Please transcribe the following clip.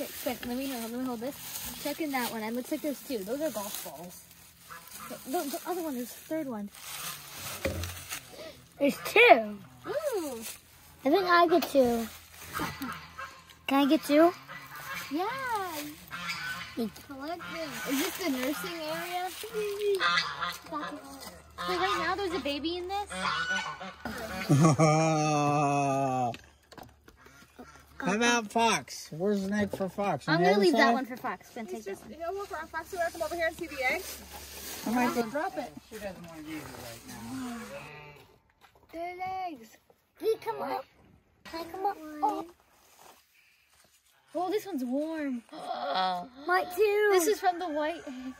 Okay, Spence, let me hold, let me hold this. Check in that one. It looks like there's two. Those are golf balls. The, the other one is the third one. There's two. Ooh, I think I get two. Can I get two? yeah. Collecting. Is this the nursing area? So right now there's a baby in this. How about Fox? Where's the egg for Fox? On I'm gonna other leave that one for Fox. Spence, take that one. You know what, Fox, you want to come over here and see the eggs? I might go drop it. She doesn't want to use it right now. There's eggs. Can you come up? Can I come up? Oh, Oh, this one's warm. my too. This is from the white egg.